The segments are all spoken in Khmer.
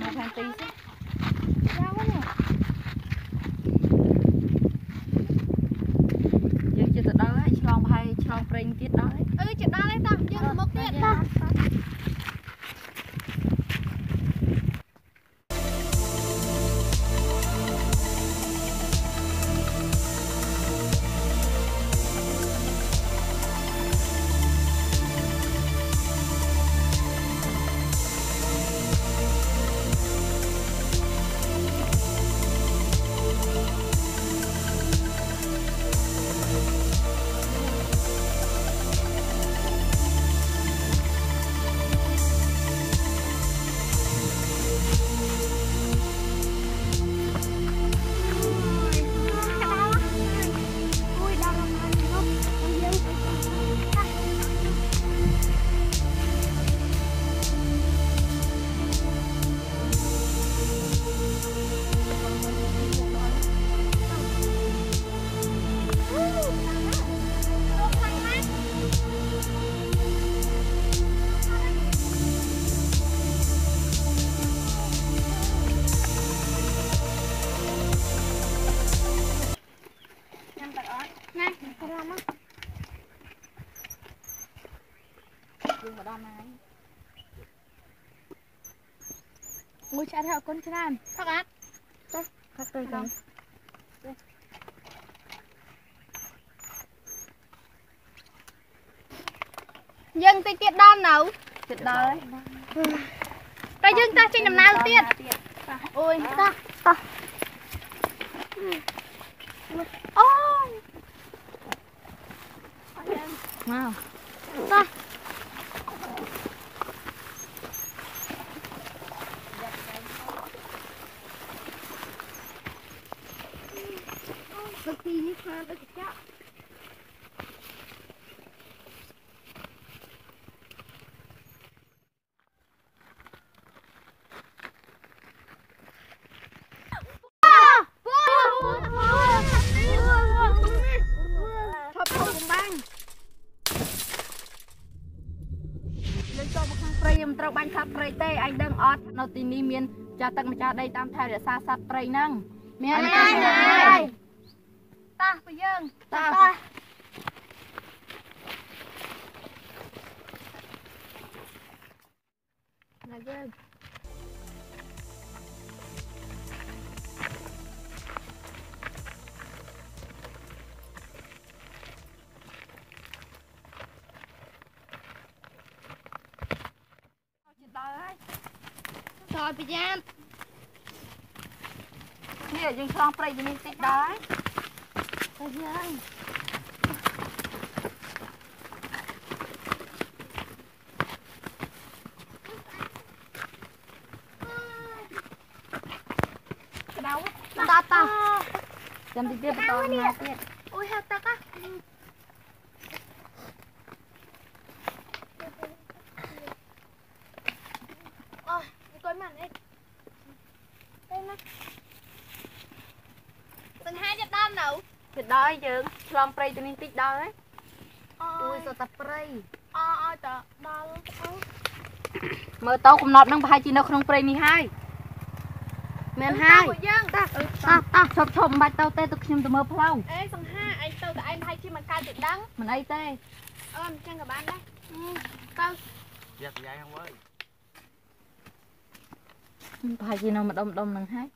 មកផែន ឆ្អែតឲ្យអរគុណច្រើនផឹកអត់ខឹកទៅដល់យើងតិចទៀតដល់នៅជិះដល់ហើយតែយើងតោះចេញដំណើរទៀតអូយតោះតោះអូយមកតោះ ទឹកទីនេះខាទៅកញ្ចក់ថប់ថប់កំបាំងយើងចូលមកខាងព្រៃមិនត្រូវបាញ់សត្វព្រៃទេអញដឹងអត់នៅទីនេះមានចាស់ទឹកម្ចាស់ដីតាមថែរក្សាសត្វព្រៃហ្នឹងមានហើយ ហើយតោះទៅយើងតោះតោះណាយើងជិះដល់ហើយសោយប្រយ័ត្ននេះយើងឆ្លងព្រៃទីនេះតិចដល់ ហើយទៅយើងក្តៅដល់តោះចាំតិចទៀតបន្តណាទៀត អូយហាត់ទឹកអាអូយអង្គុយមកនេះទៅណាសង្ហាចិត្តដល់ នៅជិះដល់ហើយយើងឆ្លងព្រៃទីនេះតិចដល់ហើយអូអូយយសតតែព្រៃអអតដល់អូមើលទៅកំណត់នឹងប្រហែលជានៅក្នុងព្រៃនេះហើយមែនហើយយើងតោះតោះតោះឈប់ឈប់មិនបាច់ទៅទេទៅខ្ញុំទៅមើលផ្លូវអេសង្ហាឯងទៅតែឯងប្រហែលជាមិនកើតទៅដឹងមិនអីទេអឺអញ្ចឹងក៏បានដែរទៅយ៉ាប់យ៉ាយហ្នឹងវើយប្រហែលជានៅម្ដុំម្ដុំនឹងហើយ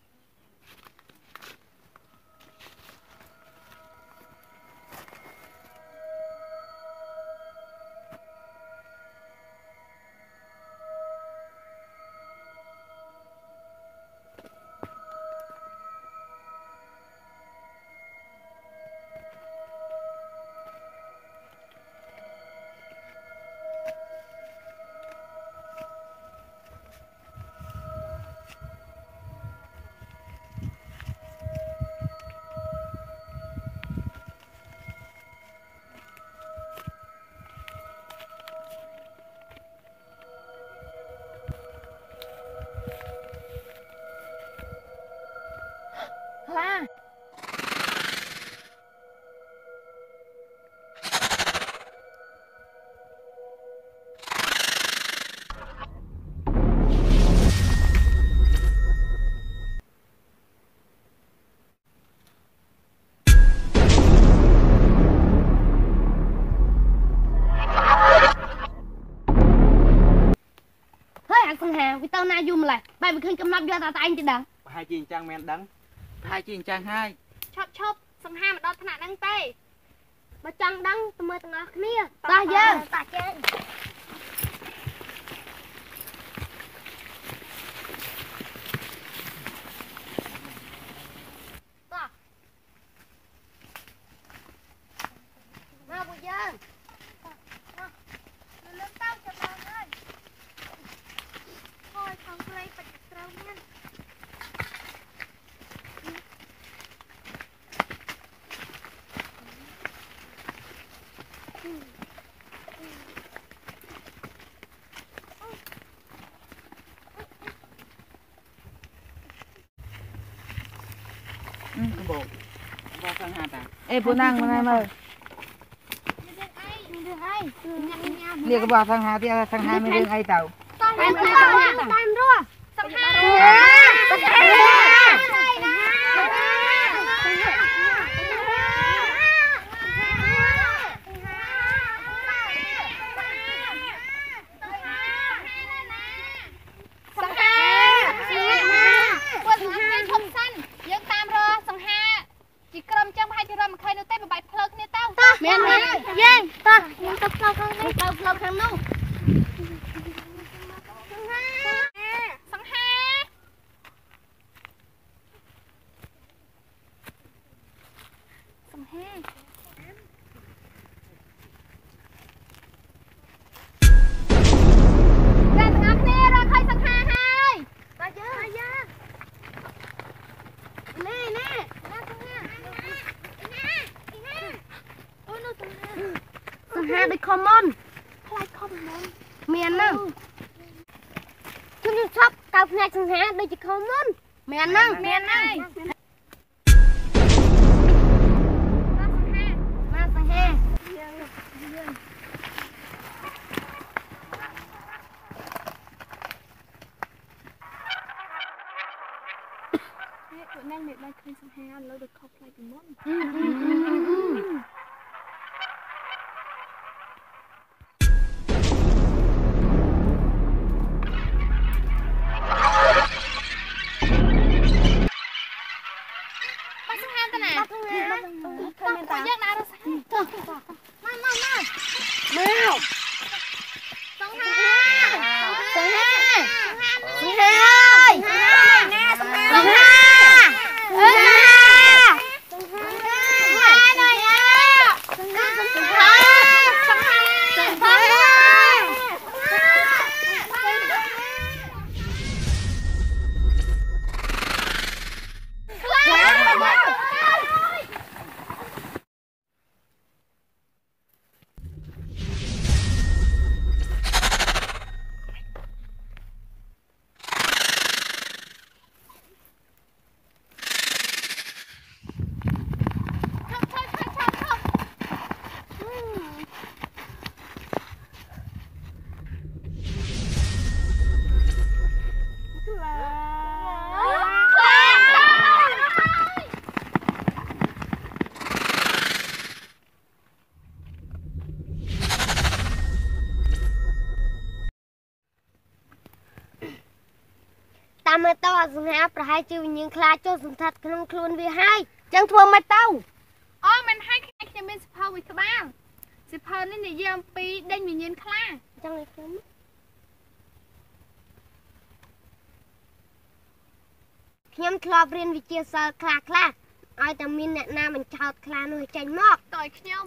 យូរម្ល៉េះបែបវាឃើញកំណត់យកតែតែឯងទេដឹងប្រហែលជាអញ្ចឹងមែនដឹងប្រហែលជាអញ្ចឹងហើយឈប់ឈប់សង្ហាមកដល់ថ្នាក់ហ្នឹងទេបើចង់ដឹងទៅមើលទាំងអស់គ្នាតោះយើងតាជើងមកពួកយើងលើកទៅចាំបងហើយហយខាងព្រៃបាច់ត្រូវមាន កំបងបងសង្ហាតាអេពូណាំងមកណាមើលមានរឿងអីញ៉ាំញ៉ាំនេះក៏បោះសង្ហាទៀតសង្ហាមានរឿងអីទៅ តាមតាមតាមរស់សង្ហាសង្ហាសង្ហាពួកសង្ហាឈប់សិនយើងតាមរកសង្ហាជីក្រុមចឹងប្រហែលជារំមិនឃើញនោះទេបបែកផ្លូវគ្នាទៅ មានមែនយើង ង្ហាសង្ហាអើយណាសង្ហាសង្ហាអើយសង្ហាសង្ហាណៃអើសង្ហាសង្ហាសង្ហាសង្ហាខ្លាំងឈប់ឈប់ឈប់ឈប់ឈប់ខ្លាំង តាមមើលទៅអសង្ហាប្រហែលជាវិញ្ញាណខ្លាចចូលសន្តាត់ក្នុងខ្លួនវាហើយចឹងធ្វើមិនទៅអូមិនហើយខ្ញុំមានសភៅមួយក្បាលសភៅនេះនិយាយអំពីដេញវិញ្ញាណខ្លាចឹងឲ្យខ្ញុំខ្ញុំធ្លាប់រៀនវិទ្យាសាស្ត្រខ្លះខ្លះឲ្យតែមានអ្នកណាបញ្ឆោតខ្លានោះឲ្យចេញមកតើឲ្យខ្ញុំ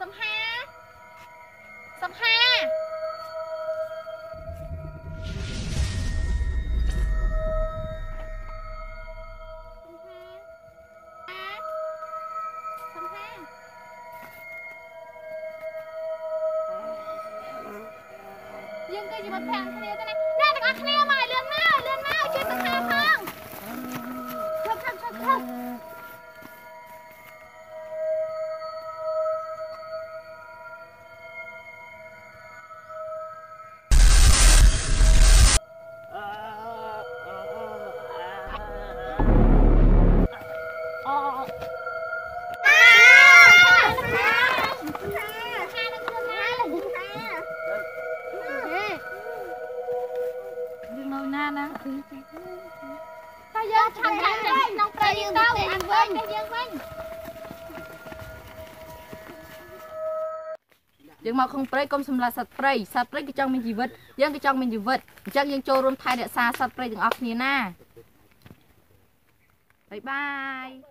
សំហាសំហា យើងគឺជាមិត្តភក្តិគ្នាទៅណាអ្នកទាំងអស់គ្នាមកឲ្យលឿនមកលឿនមកជួយសំហាផងឈ តែយើងឆាប់ឆាប់ទៅក្នុងព្រៃយើងទៅអានវិញទៅយើងវិញយើងមកក្នុងព្រៃកុំសម្លាប់សត្វព្រៃសត្វព្រៃក៏ចង់មានជីវិតយើងក៏ចង់មានជីវិតអញ្ចឹងយើងចូលរួមថែរក្សាសត្វព្រៃទាំងអស់គ្នាណាបាយបាយ